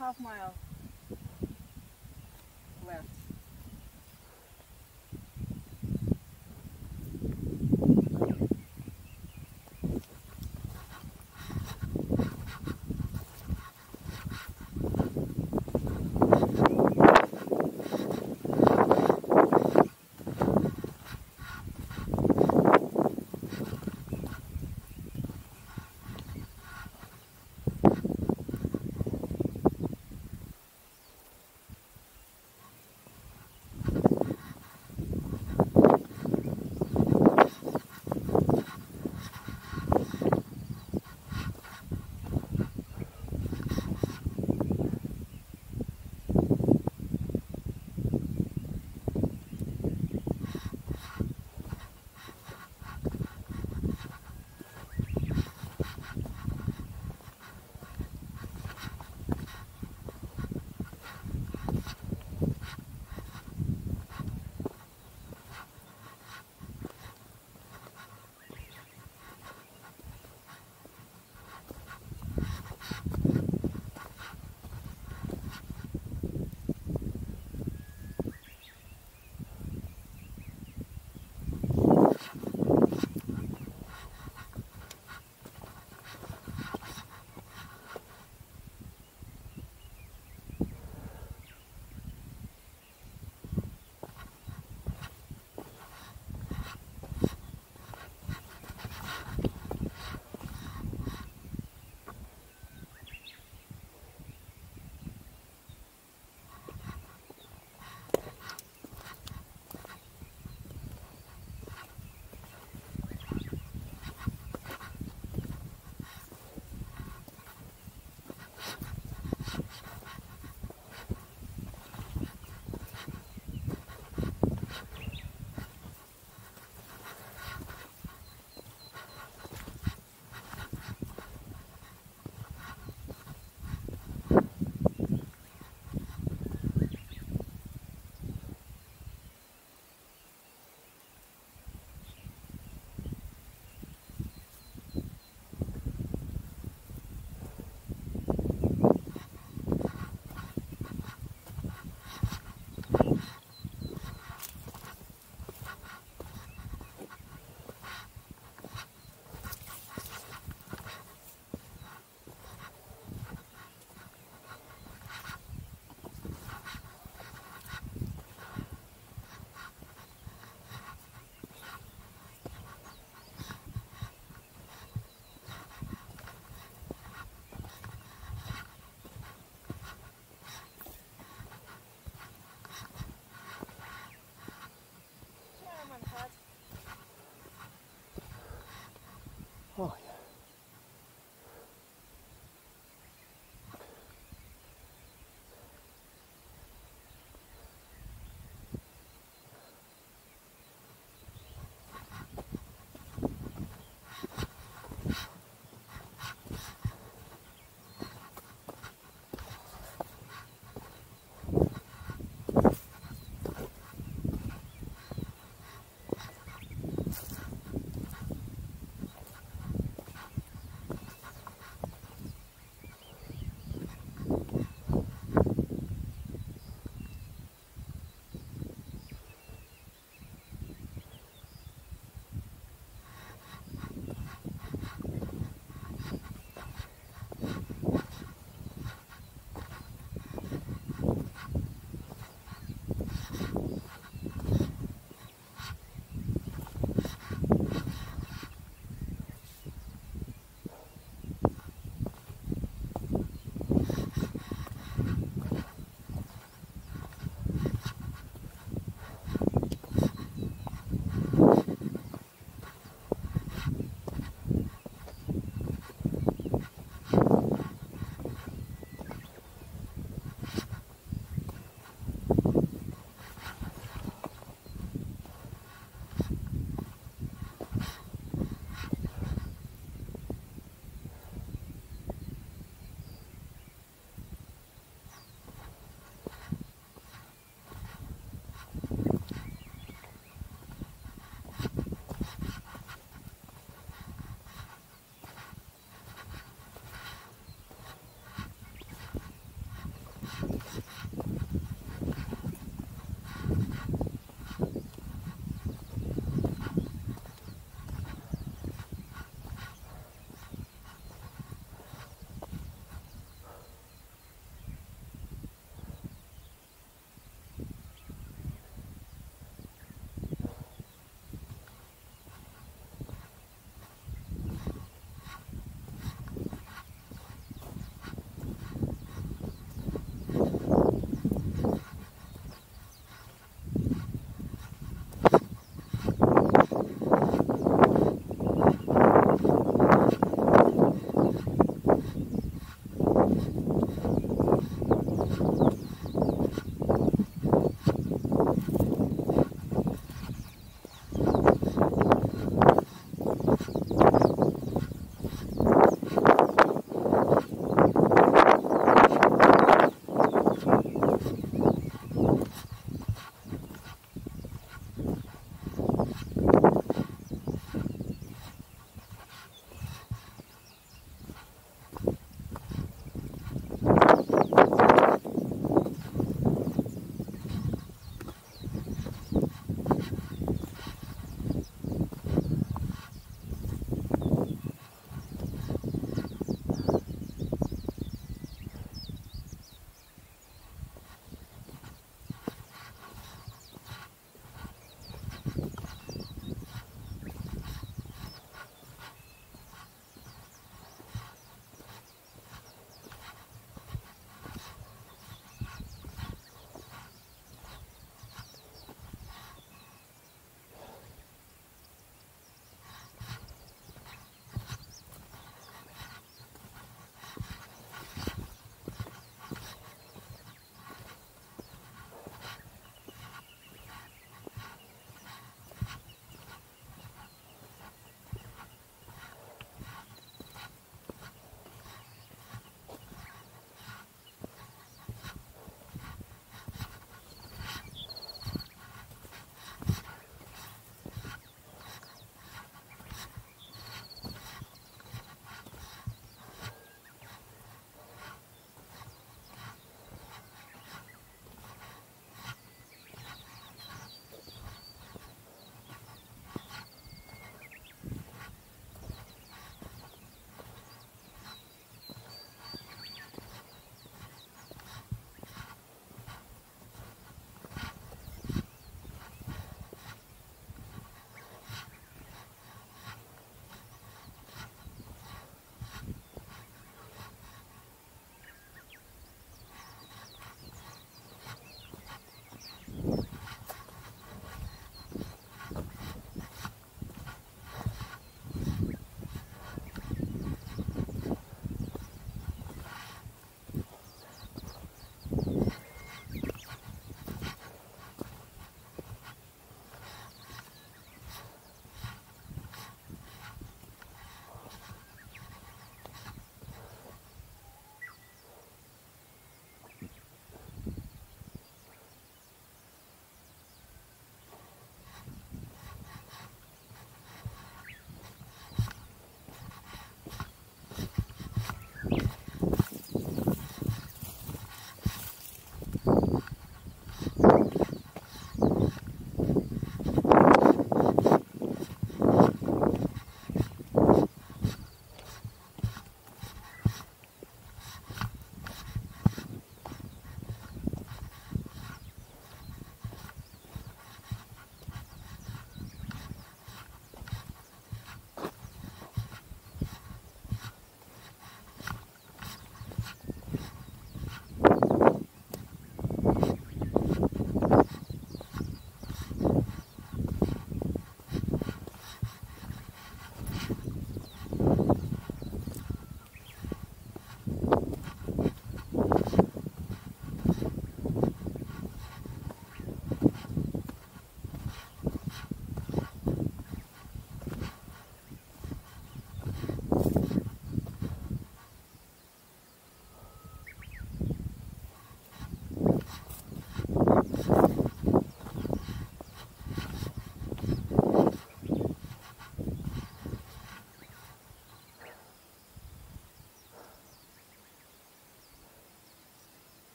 half mile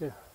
Yeah.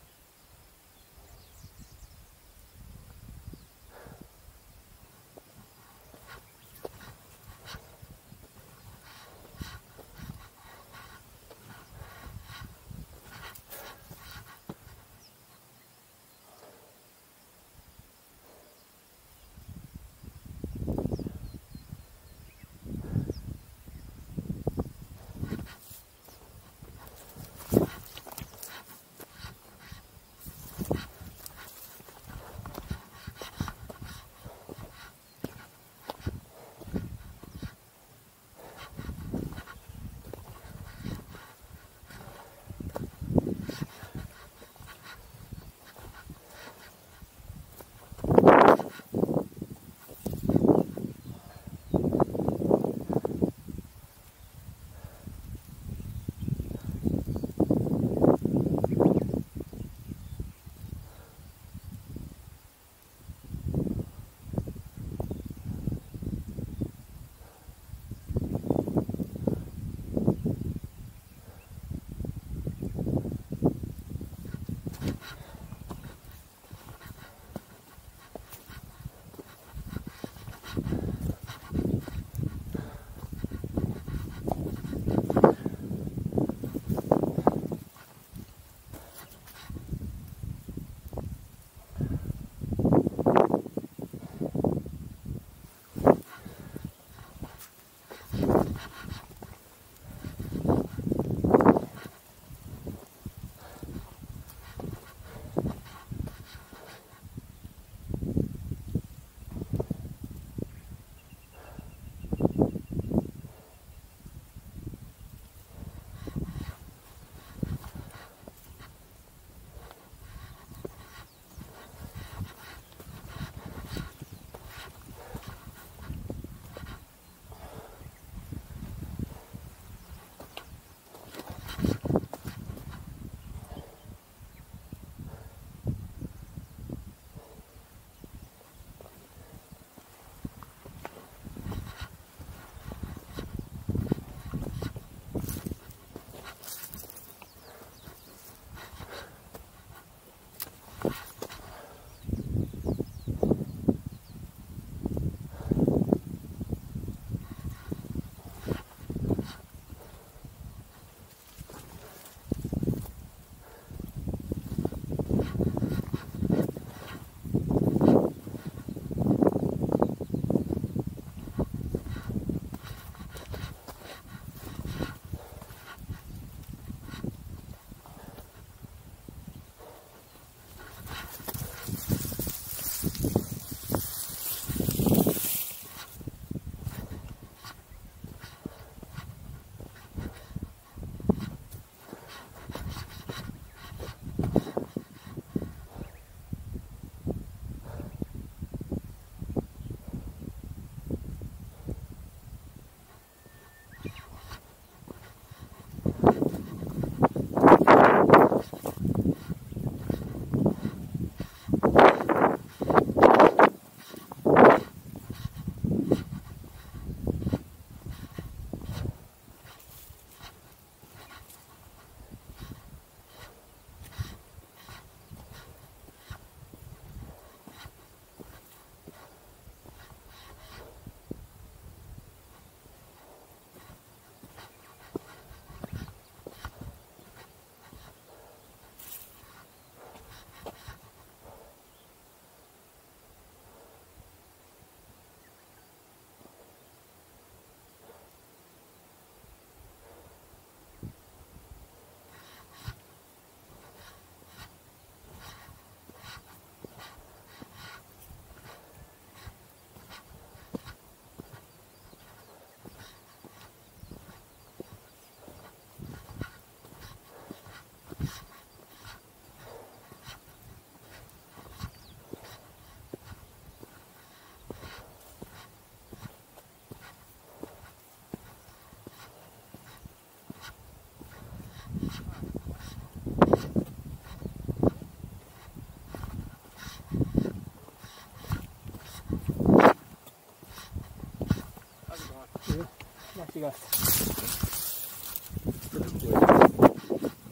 You guys.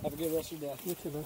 Have a good rest of your day. You too, man.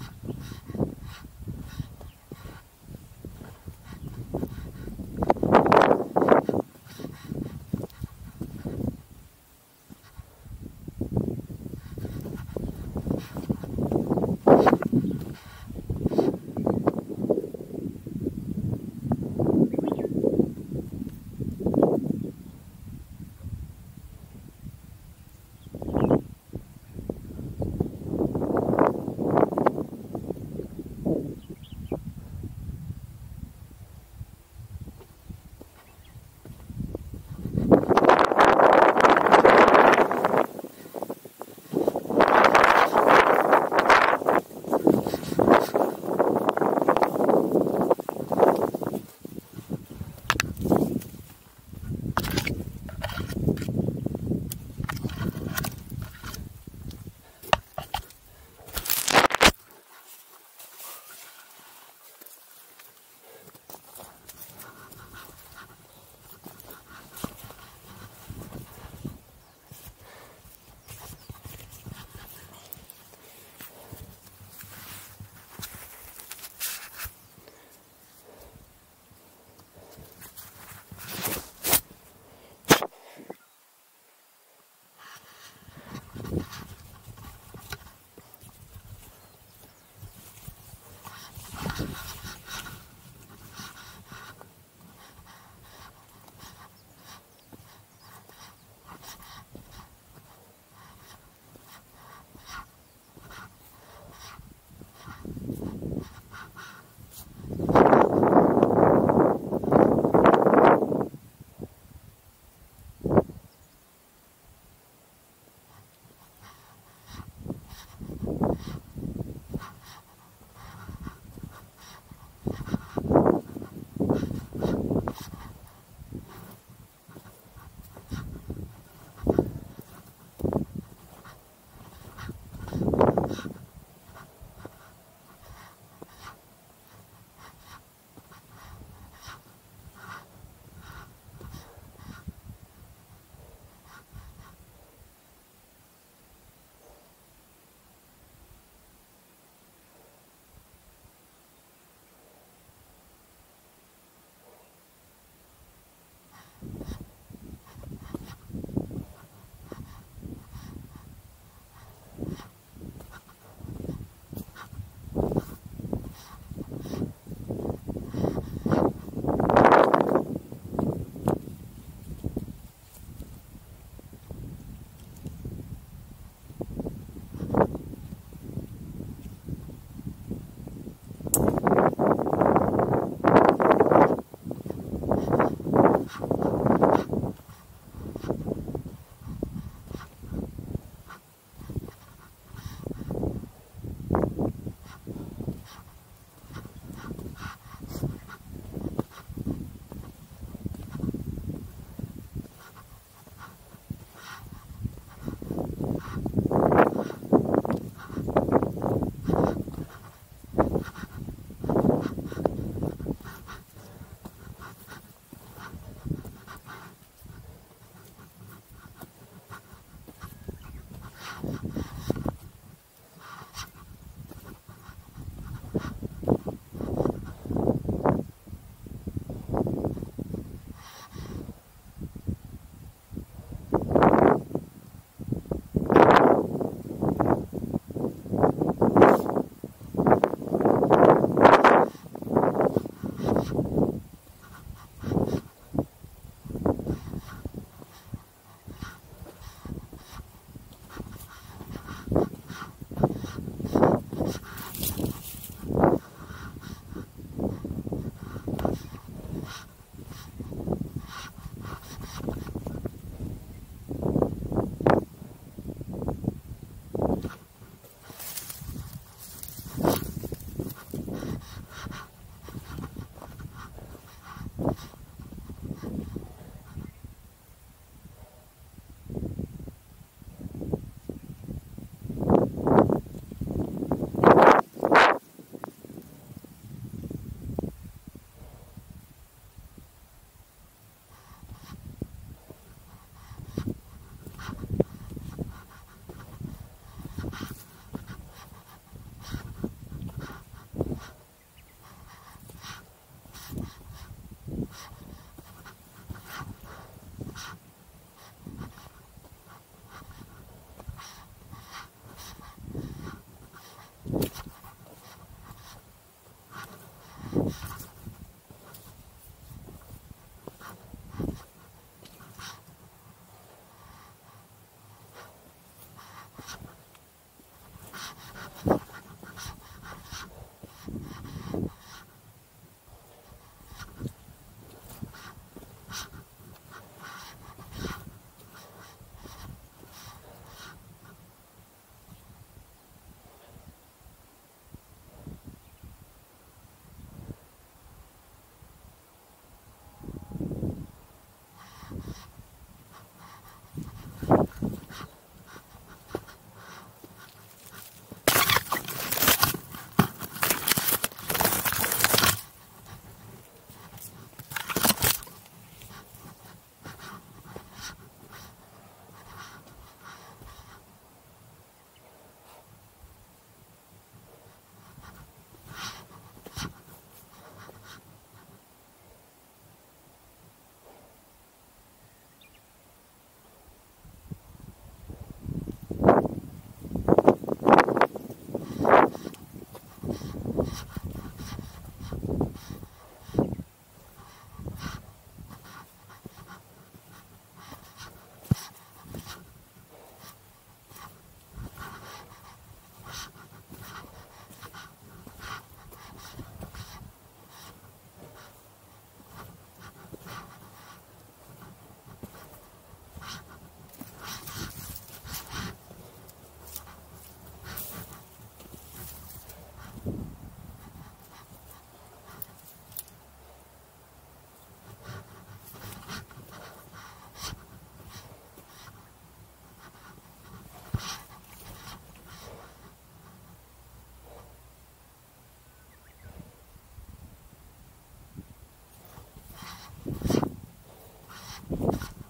you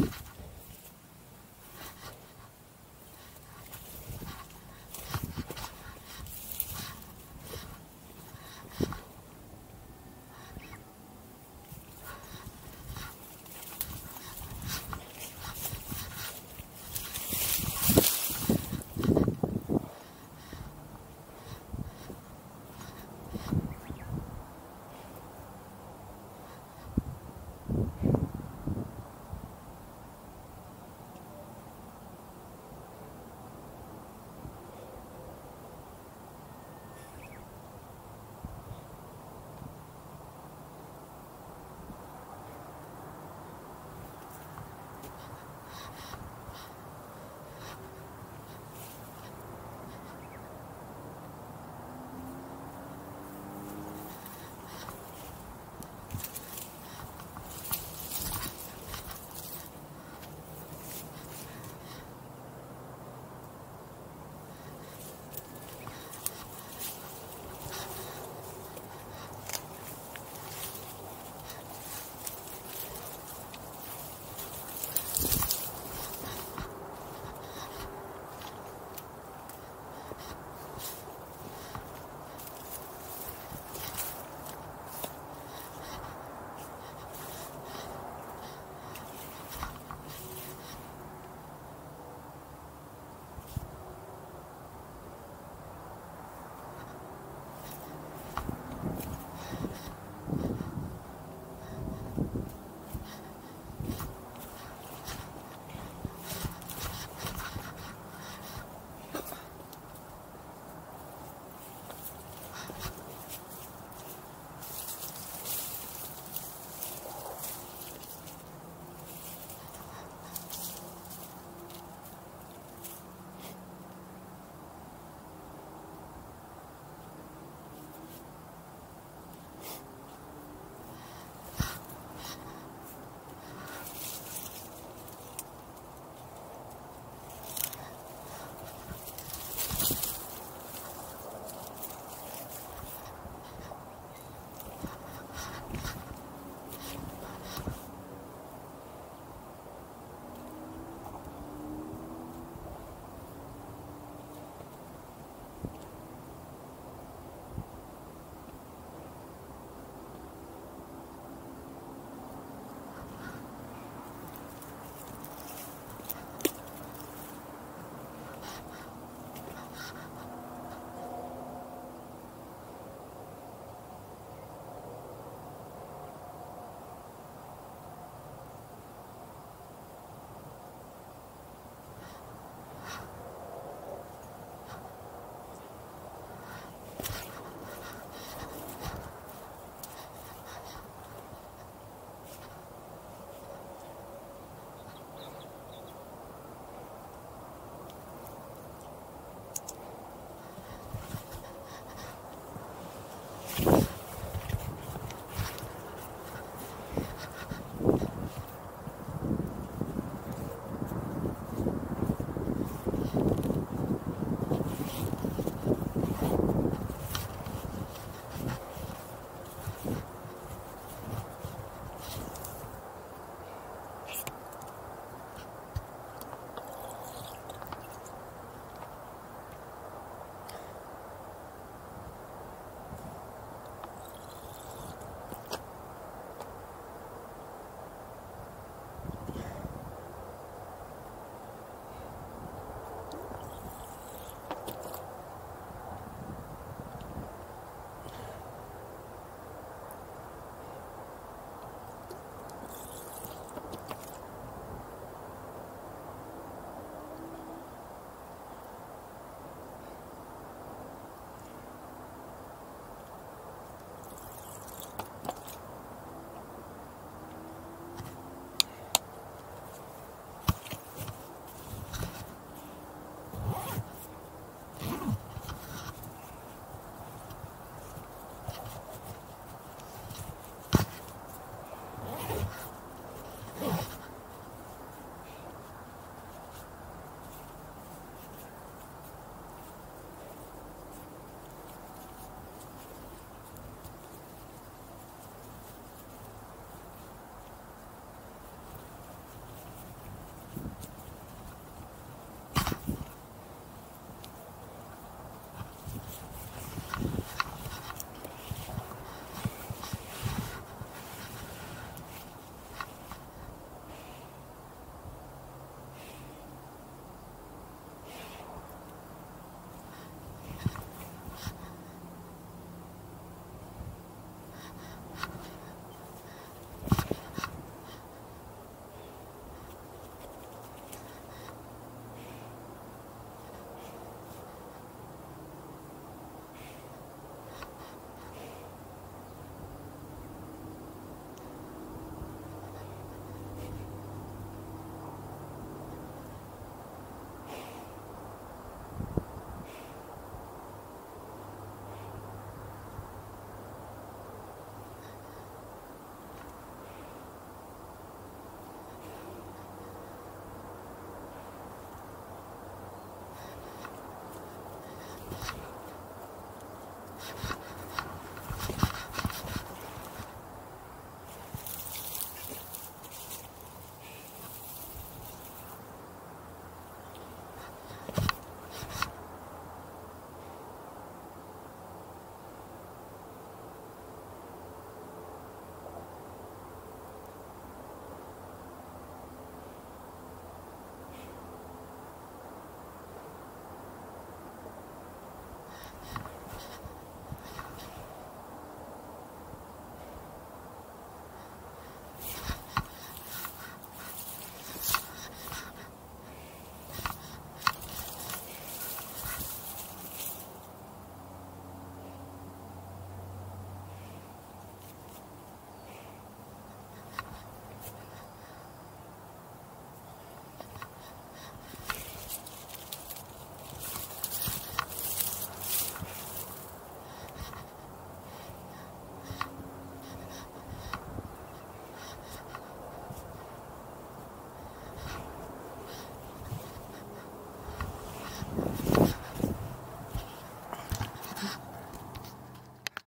Mm-hmm.